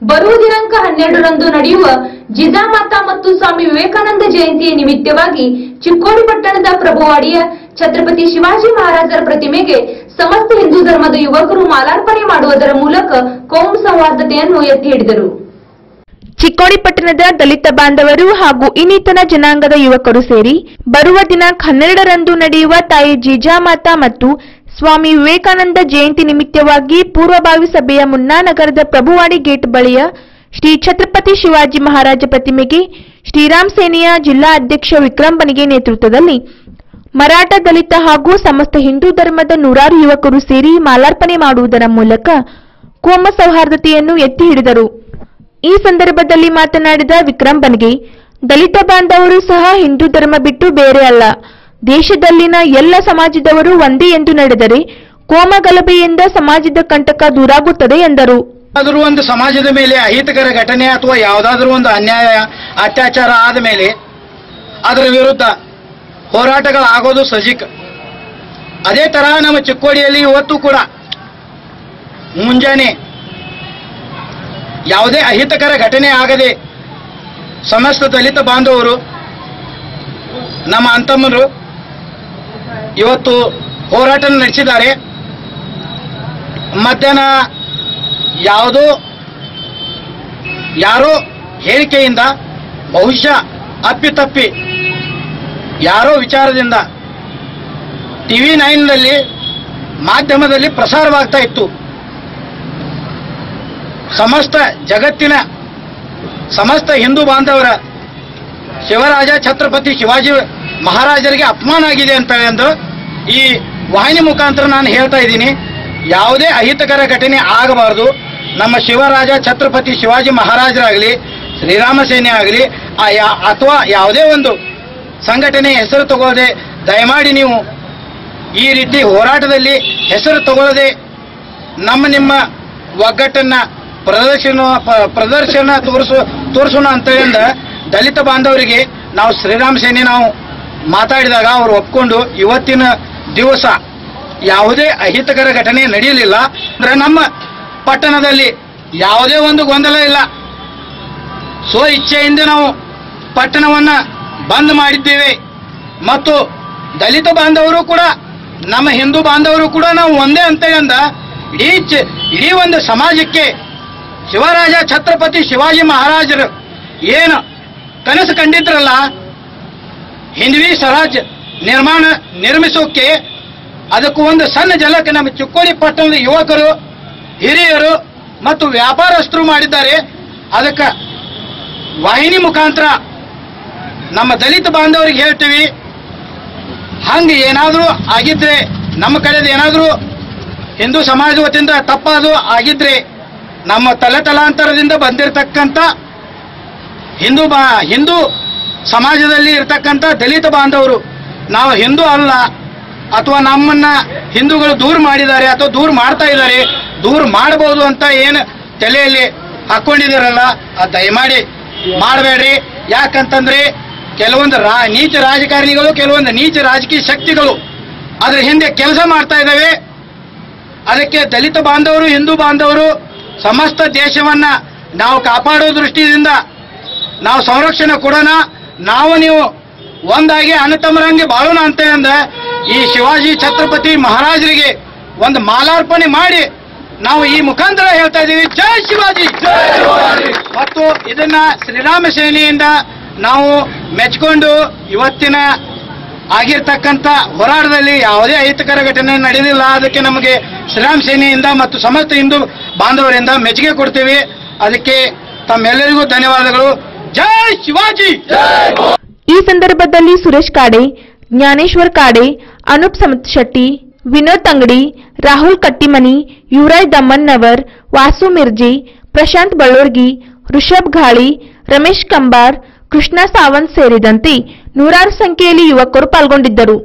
ಬರುವ ದಿನಾಂಕ ಹನ್ನೆರಡರಂದು ನಡೆಯುವ ಜಿಜಾಮಾತಾ ಮತ್ತು ಸ್ವಾಮಿ ವಿವೇಕಾನಂದ ಜಯಂತಿಯ ನಿಮಿತ್ತವಾಗಿ ಚಿಕ್ಕೋಡಿ ಪಟ್ಟಣದ ಪ್ರಭುವಾಡಿಯ ಛತ್ರಪತಿ ಶಿವಾಜಿ ಮಹಾರಾಜರ ಪ್ರತಿಮೆಗೆ ಸಮಸ್ತ ಹಿಂದೂ ಧರ್ಮದ ಯುವಕರು ಮಾಲಾರ್ಪಣೆ ಮಾಡುವುದರ ಮೂಲಕ ಕೋಮ್ ಸೌಹಾರ್ದತೆಯನ್ನು ಎತ್ತಿ ಹಿಡಿದರು. ಚಿಕ್ಕೋಡಿ ಪಟ್ಟಣದ ದಲಿತ ಬಾಂಧವರು ಹಾಗೂ ಇನ್ನಿತರ ಜನಾಂಗದ ಯುವಕರು ಸೇರಿ ಬರುವ ದಿನಾಂಕ ಹನ್ನೆರಡರಂದು ನಡೆಯುವ ತಾಯಿ ಜೀಜಾಮಾತಾ ಮತ್ತು ಸ್ವಾಮಿ ವಿವೇಕಾನಂದ ಜಯಂತಿ ನಿಮಿತ್ತವಾಗಿ ಪೂರ್ವಭಾವಿ ಸಭೆಯ ಮುನ್ನಾ ನಗರದ ಪ್ರಭುವಾಡಿ ಗೇಟ್ ಬಳಿಯ ಶ್ರೀ ಛತ್ರಪತಿ ಶಿವಾಜಿ ಮಹಾರಾಜ ಪ್ರತಿಮೆಗೆ ಶ್ರೀರಾಮ್ ಸೇನೆಯ ಜಿಲ್ಲಾ ಅಧ್ಯಕ್ಷ ವಿಕ್ರಮ್ ಬನಿಗೆ ನೇತೃತ್ವದಲ್ಲಿ ಮರಾಠ ದಲಿತ ಹಾಗೂ ಸಮಸ್ತ ಹಿಂದೂ ಧರ್ಮದ ನೂರಾರು ಯುವಕರು ಸೇರಿ ಮಾಲಾರ್ಪಣೆ ಮಾಡುವುದರ ಮೂಲಕ ಕೋಮ ಸೌಹಾರ್ದತೆಯನ್ನು ಎತ್ತಿ ಹಿಡಿದರು. ಈ ಸಂದರ್ಭದಲ್ಲಿ ಮಾತನಾಡಿದ ವಿಕ್ರಮ್ ಬನ್ಗೆ, ದಲಿತ ಬಾಂಧವರು ಸಹ ಹಿಂದೂ ಧರ್ಮ ಬಿಟ್ಟು ಬೇರೆ ಅಲ್ಲ. ದೇಶದಲ್ಲಿನ ಎಲ್ಲ ಸಮಾಜದವರು ಒಂದೇ ಎಂದು ನಡೆದರೆ ಕೋಮ ಗಲಭೆಯಿಂದ ಸಮಾಜದ ಕಂಟಕ ದೂರಾಗುತ್ತದೆ ಎಂದರು. ಯಾವುದಾದ್ರೂ ಒಂದು ಸಮಾಜದ ಮೇಲೆ ಅಹಿತಕರ ಘಟನೆ ಅಥವಾ ಯಾವುದಾದ್ರೂ ಒಂದು ಅನ್ಯಾಯ, ಅತ್ಯಾಚಾರ ಆದ ಮೇಲೆ ಅದರ ವಿರುದ್ಧ ಹೋರಾಟಗಳಾಗೋದು ಸಜಿಕ್. ಅದೇ ತರ ನಮ್ಮ ಚಿಕ್ಕೋಡಿಯಲ್ಲಿ ಇವತ್ತು ಕೂಡ ಮುಂಜಾನೆ ಯಾವುದೇ ಅಹಿತಕರ ಘಟನೆ ಆಗದೆ ಸಮಸ್ತ ದಲಿತ ಬಾಂಧವರು, ನಮ್ಮ ಅಂತಮ್ಮರು ಇವತ್ತು ಹೋರಾಟ ನಡೆಸಿದ್ದಾರೆ. ಮಧ್ಯಾಹ್ನ ಯಾವುದೋ, ಯಾರೋ ಹೇಳಿಕೆಯಿಂದ, ಬಹುಶಃ ಅಪ್ಪಿತಪ್ಪಿ ಯಾರೋ ವಿಚಾರದಿಂದ ಟಿವಿ ನೈನ್ನಲ್ಲಿ ಮಾಧ್ಯಮದಲ್ಲಿ ಪ್ರಸಾರವಾಗ್ತಾ ಇತ್ತು. ಸಮಸ್ತ ಜಗತ್ತಿನ, ಸಮಸ್ತ ಹಿಂದೂ ಬಾಂಧವರ ಶಿವರಾಜ ಛತ್ರಪತಿ ಶಿವಾಜಿ ಮಹಾರಾಜರಿಗೆ ಅಪಮಾನ ಆಗಿದೆ ಅಂತ ಎಂದು ಈ ವಾಹಿನಿ ಮುಖಾಂತರ ನಾನು ಹೇಳ್ತಾ ಇದ್ದೀನಿ, ಯಾವುದೇ ಅಹಿತಕರ ಘಟನೆ ಆಗಬಾರದು. ನಮ್ಮ ಶಿವರಾಜ ಛತ್ರಪತಿ ಶಿವಾಜಿ ಮಹಾರಾಜರಾಗಲಿ, ಶ್ರೀರಾಮ ಸೇನೆ ಆಗಲಿ ಅಥವಾ ಯಾವುದೇ ಒಂದು ಸಂಘಟನೆ ಹೆಸರು ತಗೊಳ್ಳದೆ, ದಯಮಾಡಿ ನೀವು ಈ ರೀತಿ ಹೋರಾಟದಲ್ಲಿ ಹೆಸರು ತಗೊಳ್ಳದೆ, ನಮ್ಮ ನಿಮ್ಮ ಒಗ್ಗಟ್ಟನ್ನು ಪ್ರದರ್ಶನ ಪ್ರದರ್ಶನ ತೋರಿಸು, ತೋರಿಸೋಣ ಅಂತೇಳಿಂದ ದಲಿತ ಬಾಂಧವರಿಗೆ ನಾವು ಶ್ರೀರಾಮ ಸೇನೆ ನಾವು ಮಾತಾಡಿದಾಗ ಅವರು ಒಪ್ಕೊಂಡು ಇವತ್ತಿನ ದಿವಸ ಯಾವುದೇ ಅಹಿತಕರ ಘಟನೆ ನಡೆಯಲಿಲ್ಲ ಅಂದ್ರೆ ನಮ್ಮ ಪಟ್ಟಣದಲ್ಲಿ ಯಾವುದೇ ಒಂದು ಗೊಂದಲ ಇಲ್ಲ. ಸ್ವ ಇಚ್ಛೆಯಿಂದ ನಾವು ಪಟ್ಟಣವನ್ನ ಬಂದ್ ಮಾಡಿದ್ದೇವೆ. ಮತ್ತು ದಲಿತ ಬಾಂಧವರು ಕೂಡ, ನಮ್ಮ ಹಿಂದೂ ಬಾಂಧವರು ಕೂಡ ನಾವು ಒಂದೇ ಅಂತೇಳಿಂದ, ಇಡೀ ಚ- ಇಡೀ ಒಂದು ಸಮಾಜಕ್ಕೆ ಶಿವರಾಜ ಛತ್ರಪತಿ ಶಿವಾಜಿ ಮಹಾರಾಜರು ಏನು ಕನಸು ಕಂಡಿದ್ರಲ್ಲ? ಹಿಂದ್ವಿ ಸ್ವರಾಜ್ಯ ನಿರ್ಮಾಣ ನಿರ್ಮಿಸೋಕೆ ಅದಕ್ಕೂ ಒಂದು ಸಣ್ಣ ಜಲಕ್ಕೆ ನಮ್ಮ ಚಿಕ್ಕೋಡಿ ಪಟ್ಟಣದ ಯುವಕರು, ಹಿರಿಯರು ಮತ್ತು ವ್ಯಾಪಾರಸ್ಥರು ಮಾಡಿದ್ದಾರೆ. ಅದಕ್ಕೆ ವಾಹಿನಿ ಮುಖಾಂತರ ನಮ್ಮ ದಲಿತ ಬಾಂಧವರಿಗೆ ಹೇಳ್ತೀವಿ, ಹಂಗೆ ಏನಾದರೂ ಆಗಿದ್ರೆ, ನಮ್ಮ ಕಡೆದು ಏನಾದರೂ ಹಿಂದೂ ಸಮಾಜ ವತಿಯಿಂದ ತಪ್ಪಾದು ಆಗಿದ್ರೆ ನಮ್ಮ ತಲೆ ತಲಾಂತರದಿಂದ ಬಂದಿರತಕ್ಕಂಥ ಹಿಂದೂ ಬಾ, ಹಿಂದೂ ಸಮಾಜದಲ್ಲಿ ಇರತಕ್ಕಂಥ ದಲಿತ ಬಾಂಧವರು ನಾವು ಹಿಂದೂ ಅಲ್ಲ, ಅಥವಾ ನಮ್ಮನ್ನ ಹಿಂದೂಗಳು ದೂರ ಮಾಡಿದ್ದಾರೆ ಅಥವಾ ದೂರ ಮಾಡ್ತಾ ಇದ್ದಾರೆ, ದೂರ ಮಾಡಬಹುದು ಅಂತ ಏನು ತಲೆಯಲ್ಲಿ ಹಾಕೊಂಡಿದ್ದೀರಲ್ಲ ಆ ದಯಮಾಡಿ ಮಾಡಬೇಡ್ರಿ. ಯಾಕಂತಂದ್ರೆ ಕೆಲವೊಂದು ರಾ, ನೀಚ ರಾಜಕಾರಣಿಗಳು, ಕೆಲವೊಂದು ನೀಚ ರಾಜಕೀಯ ಶಕ್ತಿಗಳು ಅದ್ರ ಹಿಂದೆ ಕೆಲಸ ಮಾಡ್ತಾ ಇದ್ದಾವೆ. ಅದಕ್ಕೆ ದಲಿತ ಬಾಂಧವರು, ಹಿಂದೂ ಬಾಂಧವರು ಸಮಸ್ತ ದೇಶವನ್ನ ನಾವು ಕಾಪಾಡೋ ದೃಷ್ಟಿಯಿಂದ ನಾವು ಸಂರಕ್ಷಣೆ ಕೊಡೋಣ. ನಾವು ನೀವು ಒಂದಾಗಿ ಅಣ್ಣತಮ್ಮರಂಗೆ ಬಾಳೋಣ ಅಂತ ಅಂದ್ರೆ ಈ ಶಿವಾಜಿ ಛತ್ರಪತಿ ಮಹಾರಾಜರಿಗೆ ಒಂದು ಮಾಲಾರ್ಪಣೆ ಮಾಡಿ ನಾವು ಈ ಮುಖಾಂತರ ಹೇಳ್ತಾ ಇದ್ದೀವಿ, ಜೈ ಶಿವಾಜಿ ಮತ್ತು ಇದನ್ನ ಶ್ರೀರಾಮ ಸೇನೆಯಿಂದ ನಾವು ಮೆಚ್ಕೊಂಡು ಇವತ್ತಿನ ಆಗಿರ್ತಕ್ಕಂಥ ಹೋರಾಟದಲ್ಲಿ ಯಾವುದೇ ಅಹಿತಕರ ಘಟನೆ ನಡೆದಿಲ್ಲ. ಅದಕ್ಕೆ ನಮಗೆ ಶ್ರೀರಾಮ ಸೇನೆಯಿಂದ ಮತ್ತು ಸಮಸ್ತ ಹಿಂದೂ ಬಾಂಧವರಿಂದ ಮೆಚ್ಚುಗೆ ಕೊಡ್ತೀವಿ. ಅದಕ್ಕೆ ತಮ್ಮೆಲ್ಲರಿಗೂ ಧನ್ಯವಾದಗಳು. ಜೈ ಶಿವಾಜಿ ಈ ಸಂದರ್ಭದಲ್ಲಿ ಸುರೇಶ್ ಕಾಡೆ, ಜ್ಞಾನೇಶ್ವರ್ ಕಾಡೆ, ಅನೂಪ್ ಸಮತ್ ಶೆಟ್ಟಿ, ವಿನೋದ್ ತಂಗಡಿ, ರಾಹುಲ್ ಕಟ್ಟಿಮನಿ, ಯುವರಾಜ್ ದಮ್ಮನ್ನವರ್ ವಾಸು ಮಿರ್ಜಿ, ಪ್ರಶಾಂತ್ ಬಳ್ಳೋರ್ಗಿ ಋಷಭ್ ಘಾಳಿ, ರಮೇಶ್ ಕಂಬಾರ್, ಕೃಷ್ಣ ಸಾವಂತ್ ಸೇರಿದಂತೆ ನೂರಾರು ಸಂಖ್ಯೆಯಲ್ಲಿ ಯುವಕರು ಪಾಲ್ಗೊಂಡಿದ್ದರು.